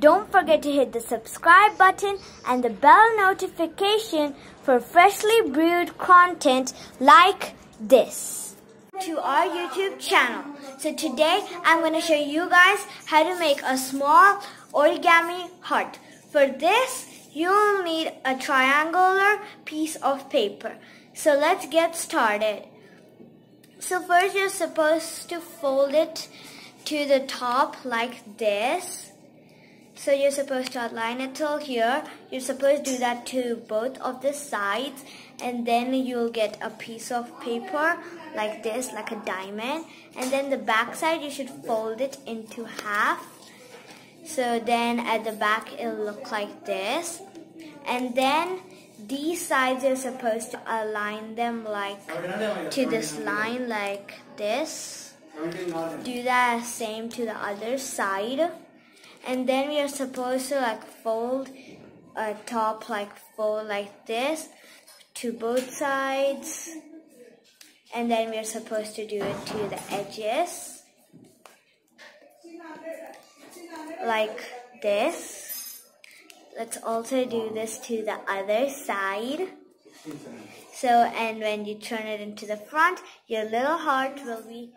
Don't forget to hit the subscribe button and the bell notification for freshly brewed content like this to our YouTube channel. So today I'm going to show you guys how to make a small origami heart. For this, you'll need a triangular piece of paper. So let's get started. So first you're supposed to fold it to the top like this. So you're supposed to align it till here. You're supposed to do that to both of the sides and then you'll get a piece of paper like this, like a diamond. And then the back side you should fold it into half. So then at the back it'll look like this. And then these sides you're supposed to align them like to this line like this. Do that same to the other side and then we are supposed to like fold a top like fold like this to both sides. And then we are supposed to do it to the edges. Like this. Let's also do this to the other side. So and when you turn it into the front your little heart will be